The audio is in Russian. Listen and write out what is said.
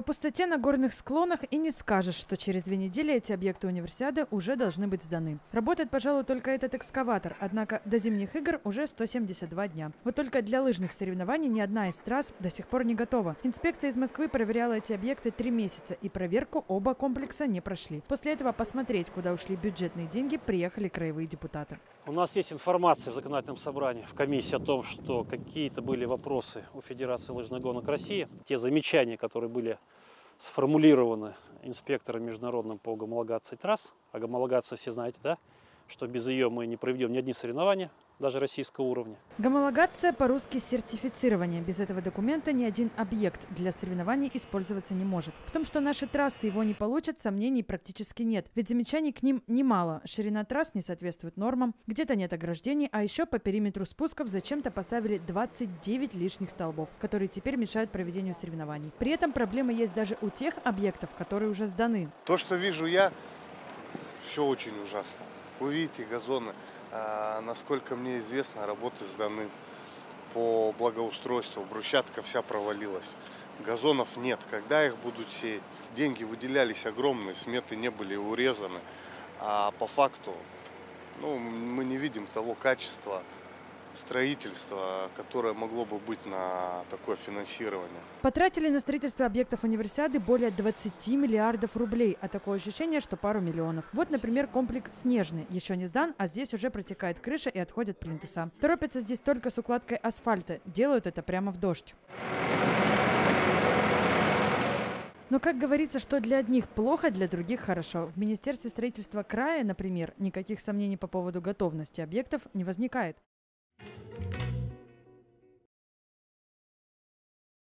По пустоте на горных склонах и не скажешь, что через две недели эти объекты универсиады уже должны быть сданы. Работает, пожалуй, только этот экскаватор, однако до зимних игр уже 172 дня. Вот только для лыжных соревнований ни одна из трасс до сих пор не готова. Инспекция из Москвы проверяла эти объекты три месяца, и проверку оба комплекса не прошли. После этого посмотреть, куда ушли бюджетные деньги, приехали краевые депутаты. У нас есть информация в законодательном собрании, в комиссии о том, что какие-то были вопросы у Федерации лыжных гонок России. Те замечания, которые были сформулированы инспектором международным по гомологации трасс. А гомологация, все знаете, да, что без ее мы не проведем ни одни соревнования, даже российского уровня. Гомологация по-русски сертифицирование. Без этого документа ни один объект для соревнований использоваться не может. В том, что наши трассы его не получат, сомнений практически нет. Ведь замечаний к ним немало. Ширина трасс не соответствует нормам, где-то нет ограждений, а еще по периметру спусков зачем-то поставили 29 лишних столбов, которые теперь мешают проведению соревнований. При этом проблемы есть даже у тех объектов, которые уже сданы. То, что вижу я, все очень ужасно. Вы видите газоны, а, насколько мне известно, работы сданы по благоустройству. Брусчатка вся провалилась. Газонов нет. Когда их будут сеять? Деньги выделялись огромные, сметы не были урезаны. А по факту ну, мы не видим того качества, строительства, которое могло бы быть на такое финансирование. Потратили на строительство объектов универсиады более 20 миллиардов рублей, а такое ощущение, что пару миллионов. Вот, например, комплекс «Снежный». Еще не сдан, а здесь уже протекает крыша и отходят плинтуса. Торопятся здесь только с укладкой асфальта. Делают это прямо в дождь. Но, как говорится, что для одних плохо, для других хорошо. В Министерстве строительства края, например, никаких сомнений по поводу готовности объектов не возникает.